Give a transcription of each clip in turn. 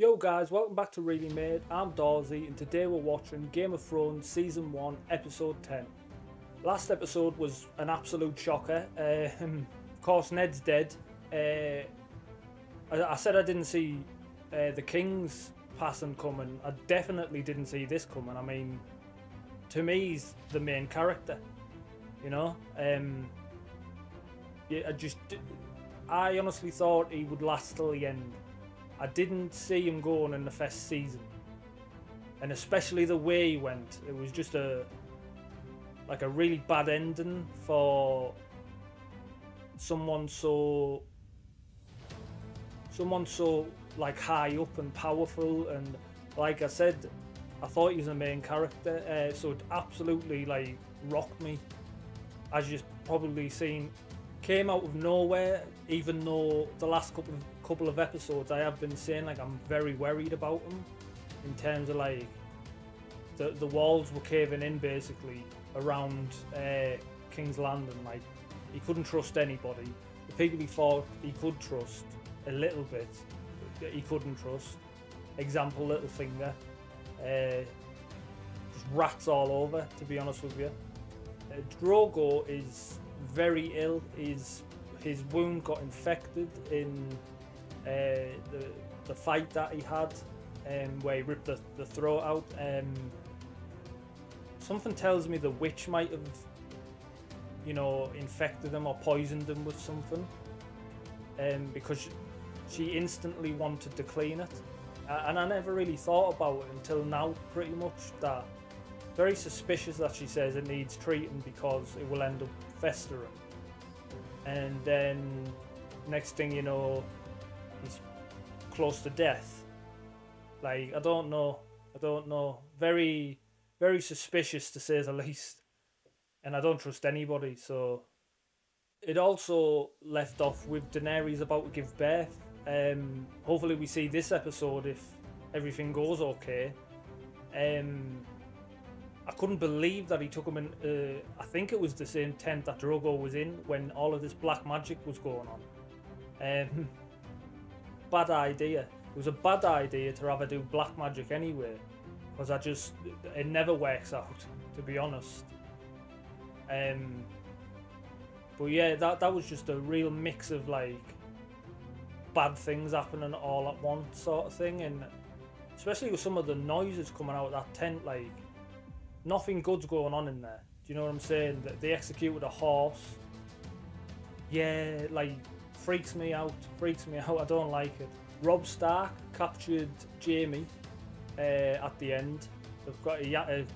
Yo guys, welcome back to Reely Mate. I'm Dorsey and today we're watching Game of Thrones Season 1 Episode 10. Last episode was an absolute shocker. Um, of course Ned's dead. Uh, I, I, said I didn't see uh, the King's passing coming. I definitely didn't see this coming. I mean, to me he's the main character. You know? Um, yeah, I just... I honestly thought he would last till the end I didn't see him going in the first season. And especially the way he went. It was just a like a really bad ending for someone so someone so like high up and powerful and like I said I thought he was the main character uh, so it absolutely like rocked me as you've probably seen came out of nowhere even though the last couple of couple of episodes I have been saying like I'm very worried about him in terms of like the the walls were caving in basically around uh, King's Landing like he couldn't trust anybody. The people he thought he could trust a little bit he couldn't trust. Example Littlefinger uh, just rats all over to be honest with you. Uh, Drogo is very ill his his wound got infected in uh, the the fight that he had, um, where he ripped the, the throat out. Um, something tells me the witch might have, you know, infected him or poisoned him with something, um, because she instantly wanted to clean it, and I never really thought about it until now, pretty much that. Very suspicious that she says it needs treating because it will end up festering. And then next thing you know, he's close to death. Like I don't know, I don't know. Very, very suspicious to say the least, and I don't trust anybody. So it also left off with Daenerys about to give birth. Um, hopefully we see this episode if everything goes okay. Um, I couldn't believe that he took him in. Uh, I think it was the same tent that Drogo was in when all of this black magic was going on. Um, bad idea. It was a bad idea to rather do black magic anyway, because I just it never works out, to be honest. Um, but yeah, that that was just a real mix of like bad things happening all at once, sort of thing, and especially with some of the noises coming out of that tent, like nothing good's going on in there. Do you know what I'm saying? That They executed a horse. Yeah, like freaks me out. Freaks me out. I don't like it. Robb Stark captured Jaime uh, at the end. They've got he had to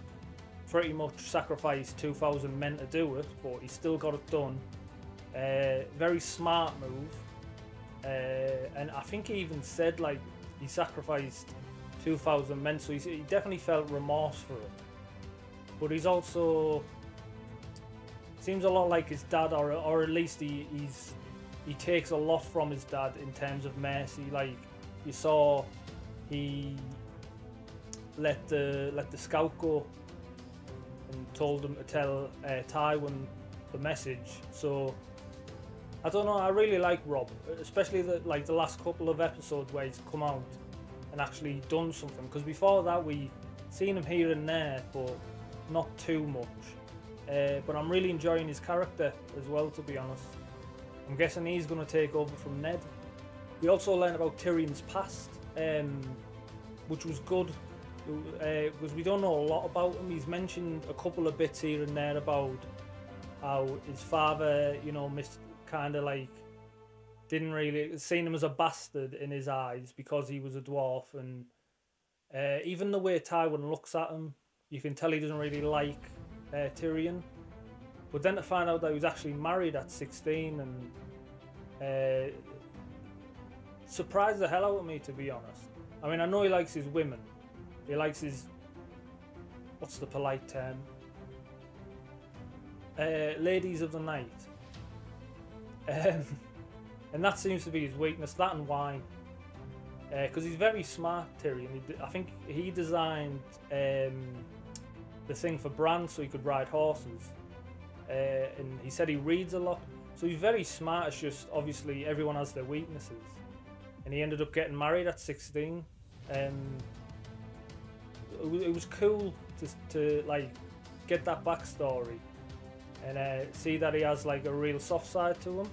pretty much sacrifice 2,000 men to do it, but he still got it done. Uh, very smart move. Uh, and I think he even said like he sacrificed 2,000 men, so he definitely felt remorse for it. But he's also seems a lot like his dad, or or at least he, he's he takes a lot from his dad in terms of mercy. Like you saw, he let the let the scout go and told him to tell uh, Tywin the message. So I don't know. I really like Robb, especially the like the last couple of episodes where he's come out and actually done something. Because before that, we seen him here and there, but not too much. Uh, but I'm really enjoying his character as well, to be honest. I'm guessing he's going to take over from Ned. We also learned about Tyrion's past, um, which was good uh, because we don't know a lot about him. He's mentioned a couple of bits here and there about how his father, you know, missed kind of like didn't really seen him as a bastard in his eyes because he was a dwarf, and uh, even the way Tywin looks at him, you can tell he doesn't really like uh, Tyrion. But then to find out that he was actually married at 16 and uh, surprised the hell out of me, to be honest. I mean, I know he likes his women. He likes his, what's the polite term? Uh, ladies of the night. Um, and that seems to be his weakness, that and wine. Because uh, he's very smart, Tyrion. I think he designed um, the thing for Bran so he could ride horses uh, and he said he reads a lot. So he's very smart. It's just obviously everyone has their weaknesses, and he ended up getting married at 16. Um, it, wa- it was cool to, to like get that backstory and uh, see that he has like a real soft side to him.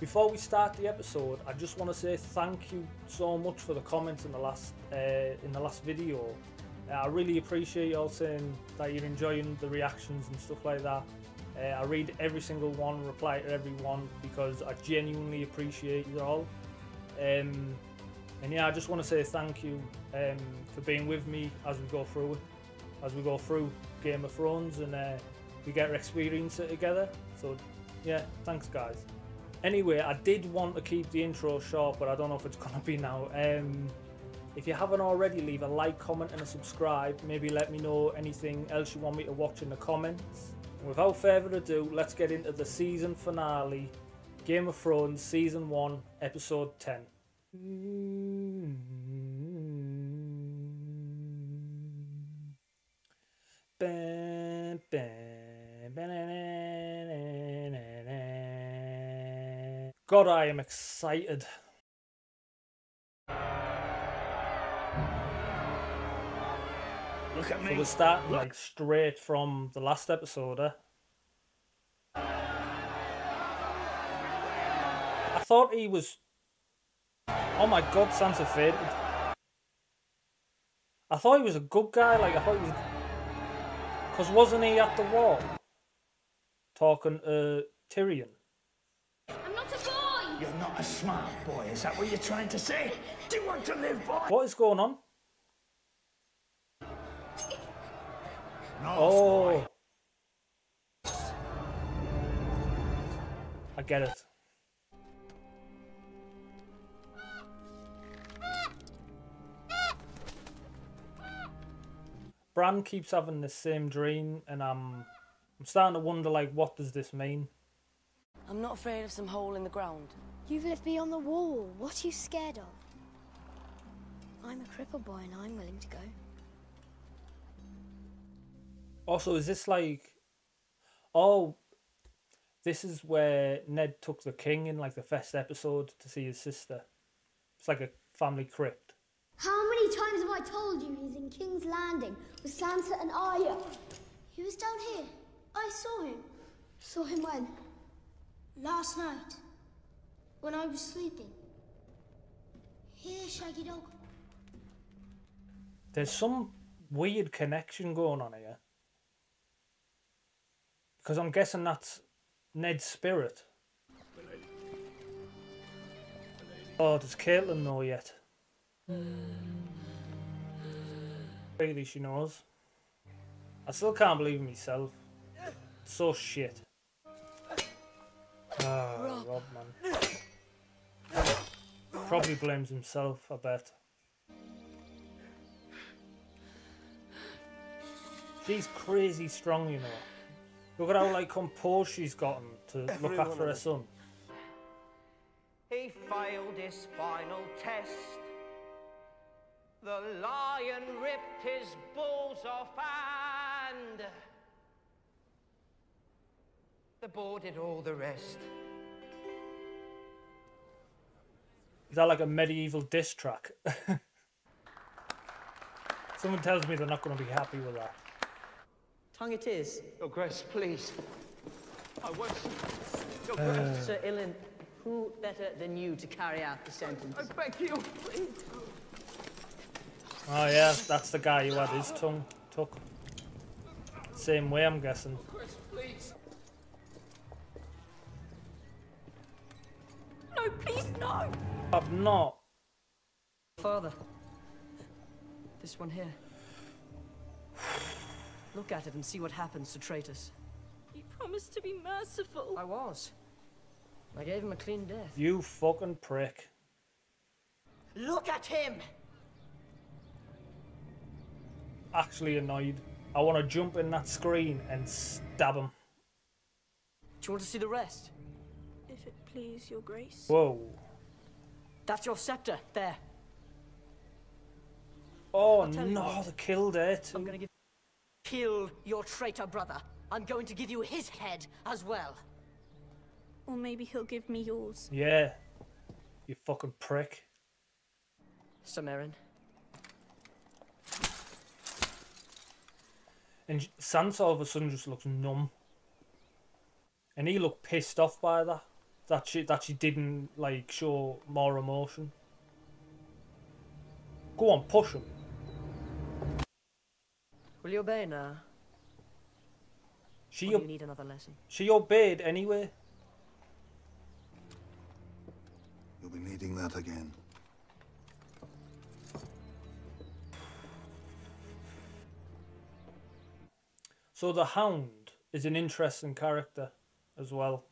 Before we start the episode, I just want to say thank you so much for the comments in the last uh, in the last video. Uh, I really appreciate you all saying that you're enjoying the reactions and stuff like that. Uh, I read every single one, reply to every one because I genuinely appreciate you all. Um, and yeah, I just want to say thank you um, for being with me as we go through as we go through Game of Thrones, and uh, we get to experience it together. So yeah, thanks guys. Anyway, I did want to keep the intro short, but I don't know if it's gonna be now. Um, if you haven't already, leave a like, comment, and a subscribe. Maybe let me know anything else you want me to watch in the comments. Without further ado, let's get into the season finale Game of Thrones Season 1, Episode 10. Bam, bam, ba-na-na-na-na-na. God, I am excited. Look at So we're starting Look. like straight from the last episode. Eh? I thought he was. Oh my god, Sansa faded. I thought he was a good guy. Like I thought he was. Cause wasn't he at the wall talking to Tyrion? I'm not a boy! You're not a smart boy, is that what you're trying to say? Do you want to live, boy? What is going on? Oh. I get it. Bran keeps having the same dream, and I'm, I'm starting to wonder, like, what does this mean? I'm not afraid of some hole in the ground. You've left me on the wall. What are you scared of? I'm a cripple boy and I'm willing to go. Also, is this like, oh, this is where Ned took the king in like the first episode to see his sister. It's like a family crypt. How many times have I told you he's in King's Landing with Sansa and Arya? He was down here. I saw him. Saw him when? Last night. When I was sleeping. Here, Shaggydog. There's some weird connection going on here. Because I'm guessing that's Ned's spirit. Oh, does Catelyn know yet? Really, she knows. I still can't believe myself. It's so shit. Ah, Robb, man. Probably blames himself, I bet. She's crazy strong, you know. Look at how like composed she's gotten to look after her son. He failed his final test. The lion ripped his balls off and the boar did all the rest. Is that like a medieval diss track? Someone tells me they're not going to be happy with that. Tongue it is. Your Grace, please. I won't. Your uh. Grace, Ser Ilyn, who better than you to carry out the sentence? I beg you, please. Oh yeah, that's the guy who had his tongue took. Same way, I'm guessing. Grace, please. No, please, no! I'm not. Father. This one here. Look at it and see what happens to traitors. You promised to be merciful. I was. I gave him a clean death. You fucking prick. Look at him! Actually annoyed. I want to jump in that screen and stab him. Do you want to see the rest? If it please your grace. Whoa. That's your scepter. There. Oh I'll tell you no, what. they killed it. I'm gonna give. Kill your traitor brother. I'm going to give you his head as well. Or maybe he'll give me yours. Yeah. You fucking prick. Samarin. And Sansa all of a sudden just looks numb. And he looked pissed off by that. That she that she didn't like show more emotion. Go on, push him. Will you obey now? She Or do you need another lesson? she obeyed anyway. You'll be needing that again. So the Hound is an interesting character as well,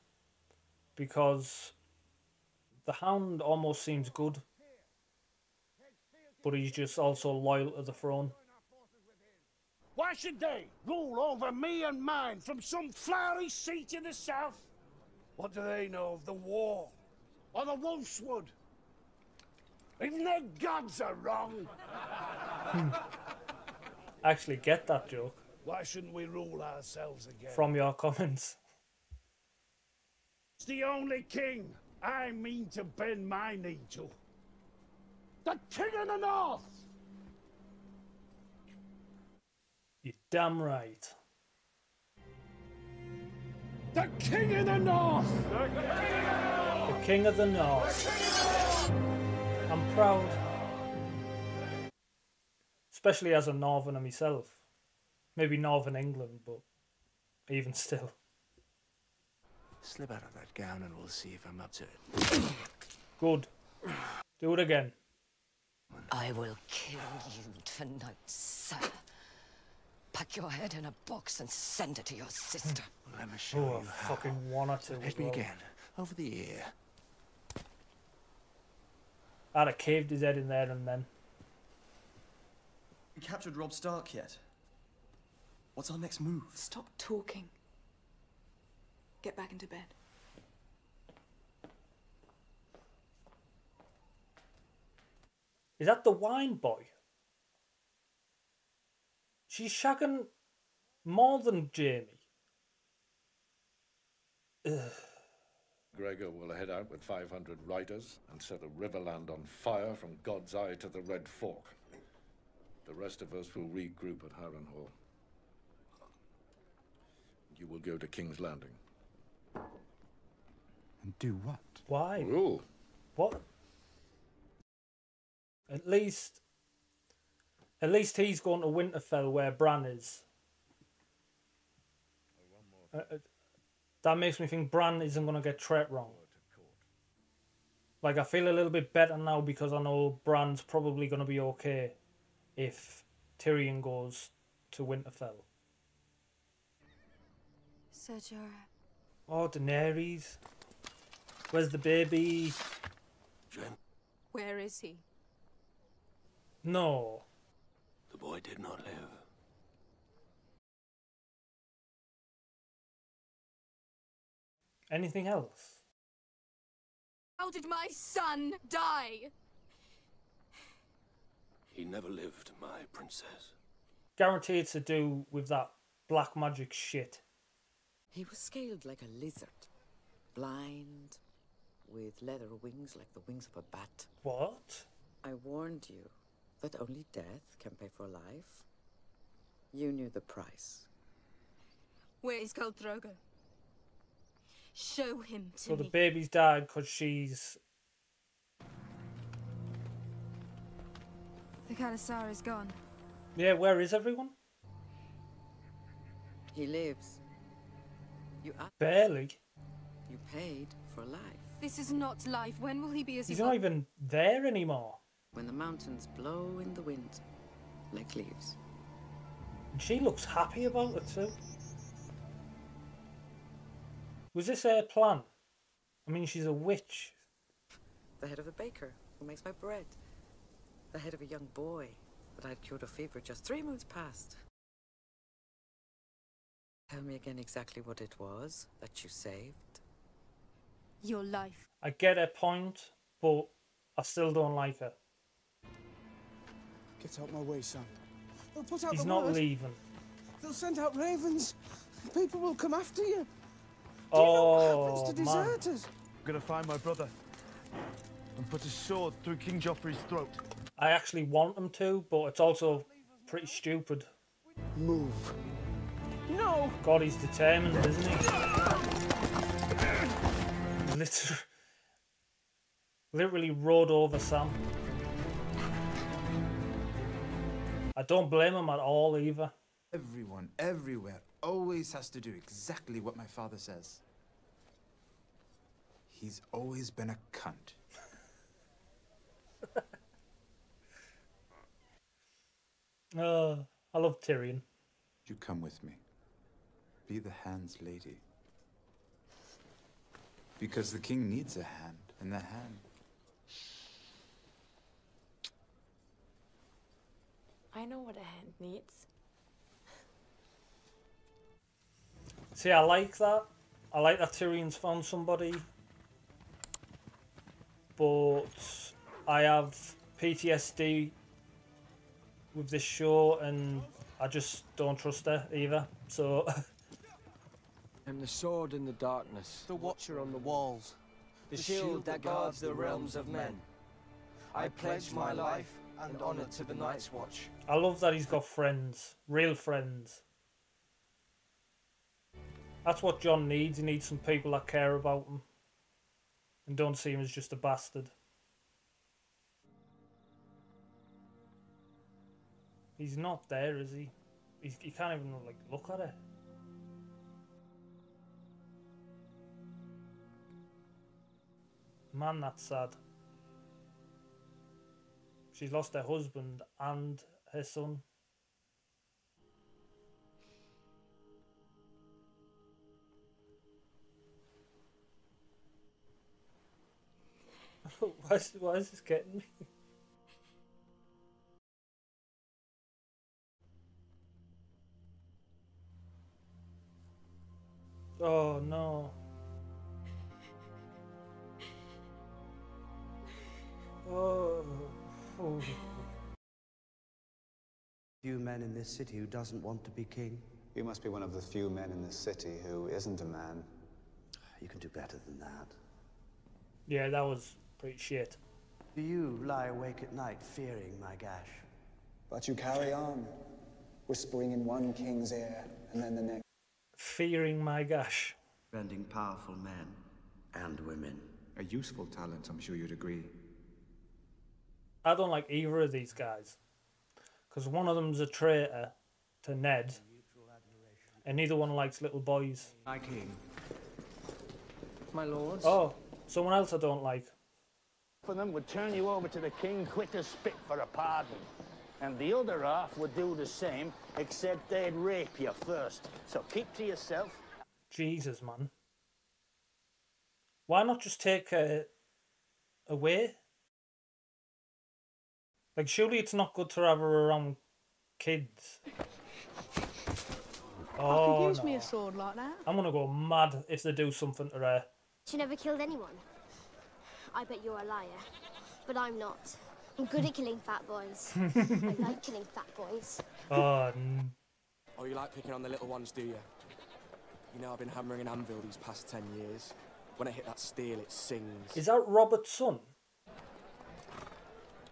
because the Hound almost seems good, but he's just also loyal to the throne. Why should they rule over me and mine from some flowery seat in the south? What do they know of the war or the wolf's wood? Even their gods are wrong. I hmm. actually get that joke Why shouldn't we rule ourselves again? from your comments. It's the only king I mean to bend my knee to. The king of the north! You're damn right. The king of the north! The King of the North. I'm proud. Especially as a northerner myself. Maybe northern England, but even still. Slip out of that gown and we'll see if I'm up to it. Good. Do it again. I will kill you tonight, sir. Pack your head in a box and send it to your sister. Hmm. Let me show Oh, you I how. fucking wanted to. as Hit me well. again. Over the ear. I'd have caved his head in there and then. We captured Robb Stark yet? What's our next move? Stop talking. Get back into bed. Is that the wine boy? She's shagging more than Jaime. Ugh. Gregor will head out with 500 riders and set a riverland on fire from God's Eye to the Red Fork. The rest of us will regroup at Harrenhal. You will go to King's Landing. And do what? Why? Rule. What? At least, at least he's going to Winterfell where Bran is. Uh, uh, that makes me think Bran isn't going to get treat wrong. Like I feel a little bit better now because I know Bran's probably going to be okay if Tyrion goes to Winterfell. Ser Jorah. Oh, Daenerys. Where's the baby? Where is he? No. The boy did not live. Anything else? How did my son die? He never lived, my princess. Guaranteed to do with that black magic shit. He was scaled like a lizard, blind, with leather wings like the wings of a bat. What? I warned you that only death can pay for life. You knew the price. Where is Khal Drogo? Show him to So the baby's died because she's. The Khalasar is gone. Yeah, where is everyone? He lives. You asked, Barely. you paid for life. This is not life. When will he be as He's he not even there anymore. When the mountains blow in the wind, like leaves. And she looks happy about it too. Was this her plan? I mean, she's a witch. The head of a baker who makes my bread. The head of a young boy that I'd cured of fever just three months past. Tell me again exactly what it was that you saved. Your life. I get her point, but I still don't like her. Get out my way, son. They'll put out He's the not word. leaving. They'll send out ravens. People will come after you. Do Oh, happens to man. deserters? I'm gonna find my brother and put a sword through King Joffrey's throat. I actually want them to, but it's also pretty stupid. Move. No! God, he's determined, isn't he? Literally, literally rode over Sam. I don't blame him at all either. Everyone, everywhere, always has to do exactly what my father says. He's always been a cunt. Oh, I love Tyrion. You come with me. Be the hand's lady. Because the king needs a hand, and the hand. I know what a hand needs. See, I like that. I like that Tyrion's found somebody. But I have PTSD with this show and I just don't trust her either. So I'm the sword in the darkness, the watcher on the walls, the, shield that guards the realms of men. I pledge my life and honor to the Night's Watch. I love that he's got friends, real friends. That's what Jon needs. He needs some people that care about him and don't see him as just a bastard. He's not there, is he? He's, he can't even like look at it. Man, that's sad. She's lost her husband and her son. why, is, why is this getting me? Oh no. Oh. Oh. Few men in this city who doesn't want to be king. You must be one of the few men in this city who isn't a man. You can do better than that. Yeah, that was pretty shit. Do you lie awake at night fearing my gash? But you carry on, whispering in one king's ear and then the next. Fearing my gash. Bending powerful men and women. A useful talent, I'm sure you'd agree. I don't like either of these guys. Because one of them's a traitor to Ned, and neither one likes little boys. My king. My lords. Oh, someone else I don't like. For them would turn you over to the king quick as spit for a pardon. And the other half would do the same, except they'd rape you first. So keep to yourself. Jesus, man. Why not just take her away? Like, surely it's not good to have her around kids. I Oh, could use no. me a sword like that. I'm gonna go mad if they do something to her. She never killed anyone. I bet you're a liar. But I'm not. I'm good at killing fat boys. I like killing fat boys. Oh, n- Oh, you like picking on the little ones, do you? You know, I've been hammering an anvil these past ten years. When I hit that steel, it sings. is that Robert's son?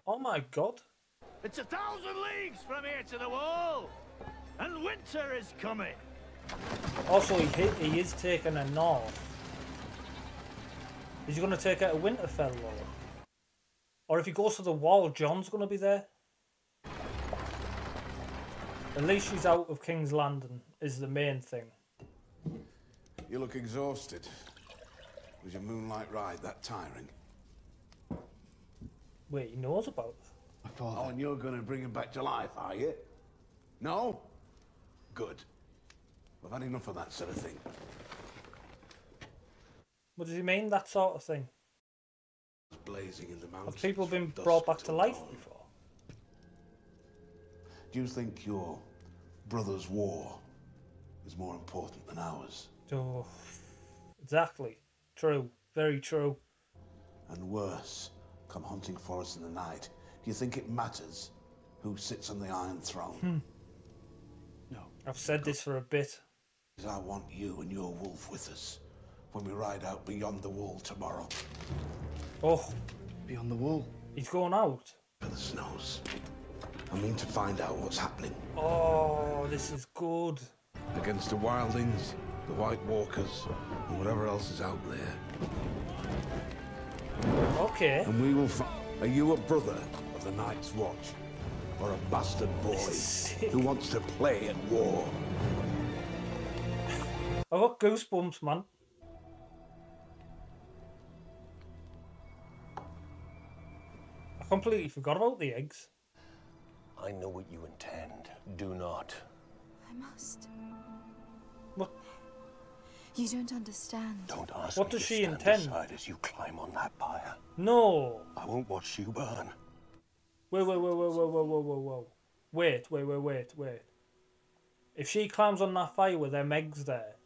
Oh my god. It's a thousand leagues from here to the wall. And winter is coming. Also, he, hit, he is taking a north. Is he going to take her to Winterfell, or? Or if he goes to the wall, Jon's going to be there? At least she's out of King's Landing, is the main thing. You look exhausted. Was your moonlight ride that tiring? Wait, he knows about her. Oh, and you're going to bring him back to life, are you? No? Good. We've had enough of that sort of thing. What does he mean, that sort of thing? Blazing in the mountains. Have people been brought back to life dawn. before? Do you think your brother's war is more important than ours? Oh, exactly. True. Very true. And worse, come hunting for us in the night. Do you think it matters who sits on the Iron Throne? Hmm. I've said this for a bit. I want you and your wolf with us when we ride out beyond the wall tomorrow. Oh. Beyond the wall? He's going out. For the snows. I mean to find out what's happening. Oh, this is good. against the wildlings, the White Walkers, and whatever else is out there. Okay. And we will find. Are you a brother of the Night's Watch? Or a bastard boy who wants to play at war? I got goosebumps, man. I completely forgot about the eggs. I know what you intend. Do not. I must. What? You don't understand. Don't ask What me does to she stand intend? aside as you climb on that pyre. No. I won't watch you burn. Wait, wait, wait, wait, wait, wait, wait, wait, wait. Wait, wait, wait, wait, wait. If she climbs on that fire with them eggs there,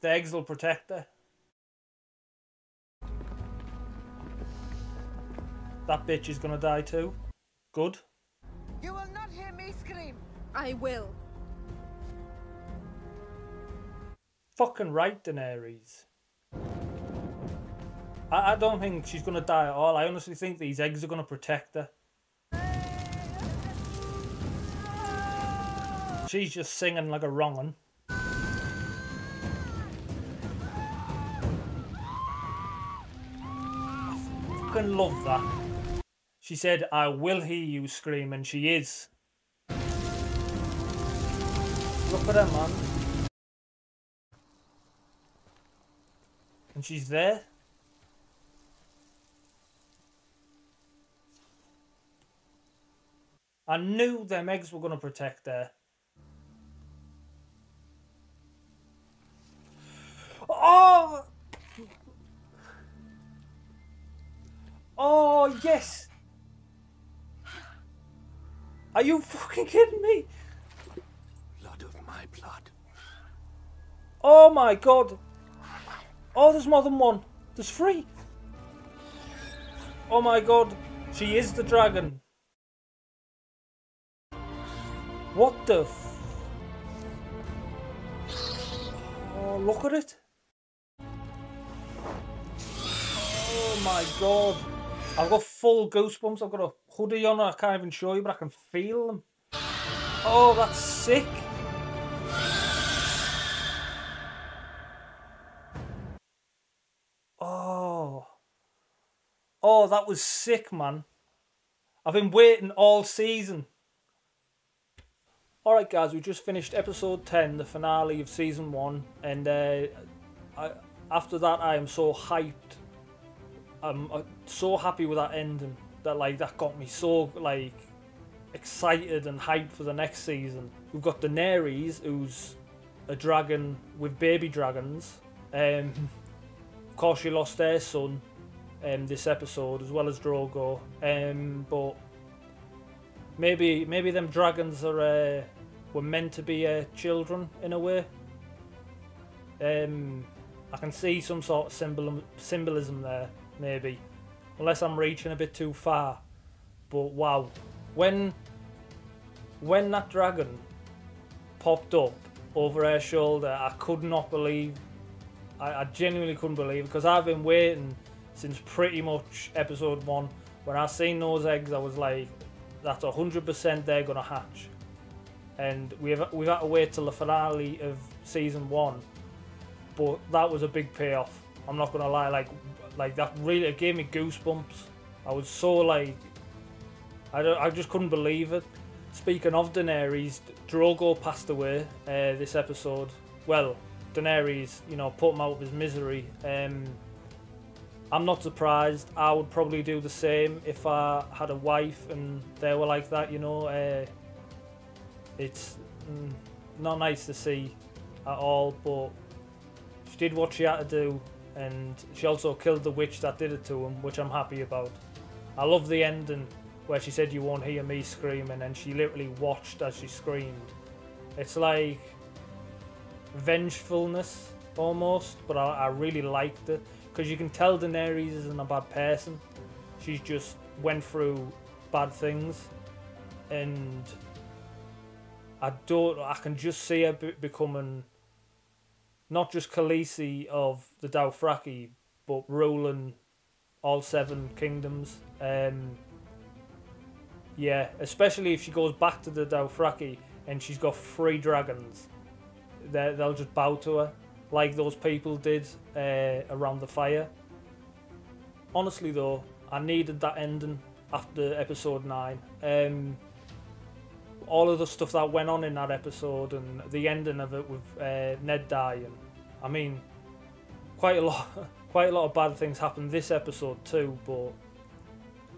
the eggs will protect her. That bitch is gonna die too. Good. You will not hear me scream. I will. Fucking right, Daenerys. I, I don't think she's gonna die at all. I honestly think these eggs are gonna protect her. She's just singing like a wrong one. I fucking love that. She said, I will hear you scream, and she is. Look at her, man. And she's there. I knew them eggs were going to protect her. Oh! Oh, yes! Are you fucking kidding me? Blood of my blood. Oh my god! Oh, there's more than one. There's three. Oh my god, she is the dragon. What the f- Oh, look at it. Oh my god. I've got full goosebumps. I've got a hoodie on. I can't even show you, but I can feel them. Oh, that's sick. Oh, that was sick, man. I've been waiting all season. Alright, guys, we just finished episode 10, the finale of season 1, and uh, I, after that, I am so hyped. I'm uh, so happy with that ending that, like, that got me so, like, excited and hyped for the next season. We've got Daenerys, who's a dragon with baby dragons. Um, of course, she lost her son um, this episode, as well as Drogo. Um, but maybe maybe them dragons are uh, were meant to be uh, children in a way. Um, I can see some sort of symbol symbolism there, maybe, unless I'm reaching a bit too far. But wow, when when that dragon popped up over her shoulder, I could not believe. I, I genuinely couldn't believe because I've been waiting since pretty much episode one. When I seen those eggs, I was like, "That's hundred percent they're gonna hatch." And we've we've had to wait till the finale of season one, but that was a big payoff. I'm not gonna lie, like like that really it gave me goosebumps. I was so like, I don't, I just couldn't believe it. Speaking of Daenerys, Drogo passed away uh, this episode. Well, Daenerys, you know, put him out of his misery. Um, I'm not surprised. I would probably do the same if I had a wife and they were like that. You know, uh, it's mm, not nice to see at all. But she did what she had to do, and she also killed the witch that did it to him, which I'm happy about. I love the ending where she said, "You won't hear me screaming," and she literally watched as she screamed. It's like vengefulness almost, but I, I really liked it because you can tell Daenerys isn't a bad person. She's just went through bad things, and I don't. I can just see her be- becoming not just Khaleesi of the Dothraki, but ruling all seven kingdoms. Um, yeah, especially if she goes back to the Dothraki, and she's got three dragons. They they'll just bow to her, like those people did uh, around the fire. Honestly, though, I needed that ending after episode nine. Um, all of the stuff that went on in that episode and the ending of it with uh, Ned dying. I mean, quite a lot, quite a lot of bad things happened this episode too. But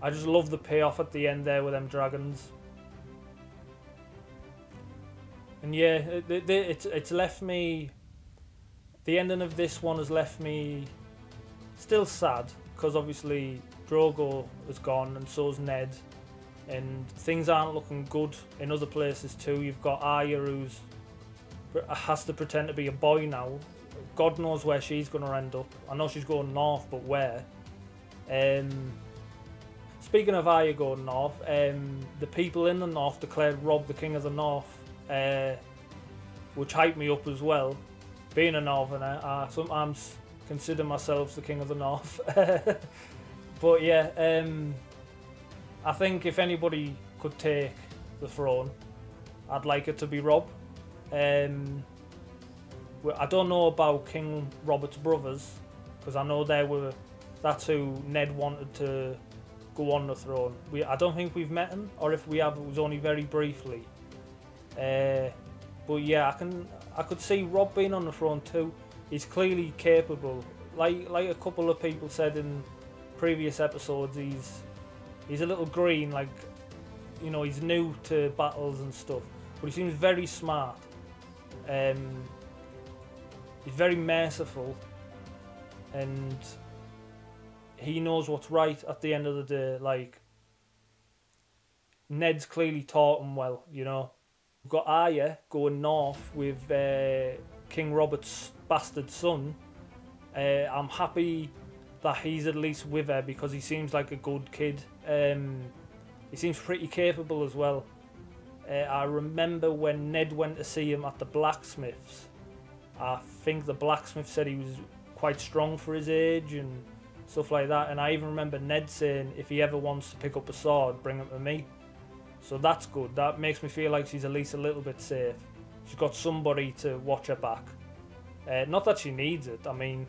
I just love the payoff at the end there with them dragons. And yeah, it, it, it's it's left me. The ending of this one has left me still sad because obviously Drogo has gone and so's Ned, and things aren't looking good in other places too. You've got Arya who's has to pretend to be a boy now. God knows where she's going to end up. I know she's going north, but where? Um, speaking of Arya going north, um, the people in the north declared Robb the king of the north, uh, which hyped me up as well. Being a northerner, I sometimes consider myself the king of the north. but yeah, um, I think if anybody could take the throne, I'd like it to be Robb. Um, I don't know about King Robert's brothers because I know they were. That's who Ned wanted to go on the throne. We I don't think we've met him, or if we have, it was only very briefly. Uh, but yeah, I can I could see Robb being on the front too. He's clearly capable. Like like a couple of people said in previous episodes, he's he's a little green. Like you know, he's new to battles and stuff, but he seems very smart. Um, he's very merciful, and he knows what's right at the end of the day. Like Ned's clearly taught him well, you know. We've got Arya going north with uh, King Robert's bastard son. Uh, I'm happy that he's at least with her because he seems like a good kid. Um, he seems pretty capable as well. Uh, I remember when Ned went to see him at the blacksmiths. I think the blacksmith said he was quite strong for his age and stuff like that. And I even remember Ned saying if he ever wants to pick up a sword, bring him to me. So that's good. That makes me feel like she's at least a little bit safe. She's got somebody to watch her back. Uh, not that she needs it. I mean,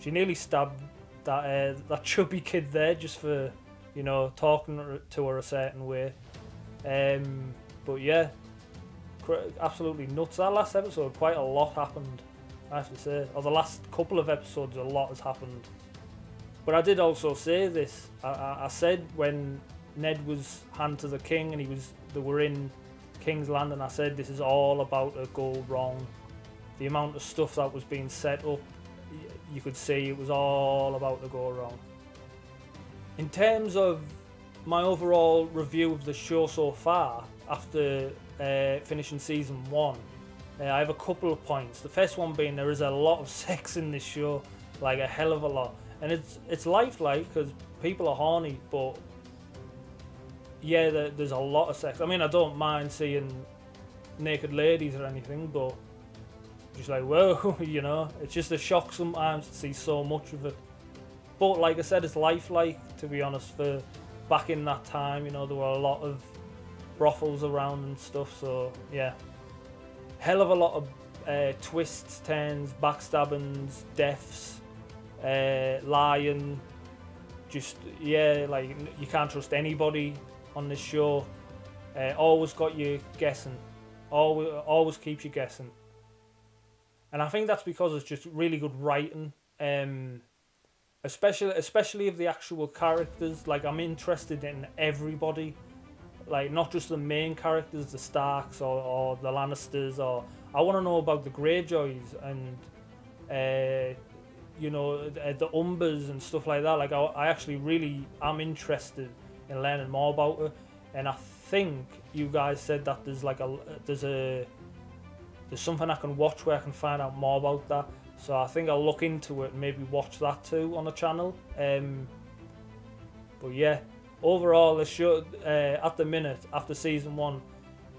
she nearly stabbed that uh, that chubby kid there just for, you know, talking to her a certain way. Um, but yeah, absolutely nuts. That last episode, quite a lot happened. I have to say, or the last couple of episodes, a lot has happened. But I did also say this. I, I, I said when Ned was hand to the king and he was they were in King's Land and I said this is all about to go wrong. The amount of stuff that was being set up, you could see it was all about to go wrong. In terms of my overall review of the show so far, after uh, finishing season one, uh, I have a couple of points. The first one being there is a lot of sex in this show, like a hell of a lot, and it's it's lifelike because people are horny, but yeah, there's a lot of sex. I mean, I don't mind seeing naked ladies or anything, but just like, whoa, you know, it's just a shock sometimes to see so much of it. But like I said, it's lifelike, to be honest, for back in that time, you know, there were a lot of brothels around and stuff, so yeah. Hell of a lot of uh, twists, turns, backstabbings, deaths, uh, lying, just, yeah, like, you can't trust anybody on this show. Uh, always got you guessing. Always, always keeps you guessing. And I think that's because it's just really good writing. Um, especially, especially of the actual characters. Like I'm interested in everybody. Like not just the main characters, the Starks or, or the Lannisters, or I want to know about the Greyjoys and uh, you know the, Umbers and stuff like that. Like I, I actually really am interested and learning more about it. And I think you guys said that there's like a there's a there's something I can watch where I can find out more about that. So I think I'll look into it and maybe watch that too on the channel. Um, but yeah, overall the show uh, at the minute after season one,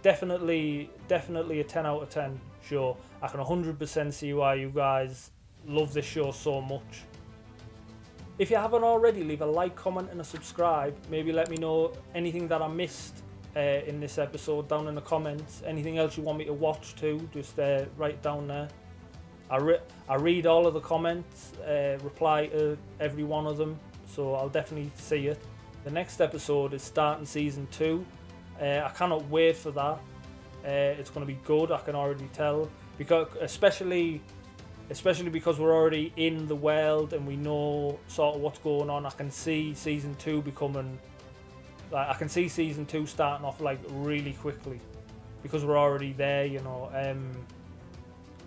definitely definitely a 10 out of 10 show. I can 100% see why you guys love this show so much. If you haven't already, leave a like, comment and a subscribe. Maybe let me know anything that I missed uh, in this episode down in the comments. Anything else you want me to watch too, just uh, write down there. I, re- I read all of the comments, uh, reply to every one of them, so I'll definitely see it. The next episode is starting season two. Uh, I cannot wait for that. Uh, it's going to be good. I can already tell because especially especially because we're already in the world and we know sort of what's going on. I can see season two becoming like I can see season two starting off like really quickly because we're already there, you know. Um,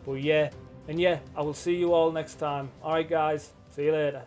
but yeah, and yeah, I will see you all next time. All right, guys, see you later.